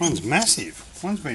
One's massive. One's been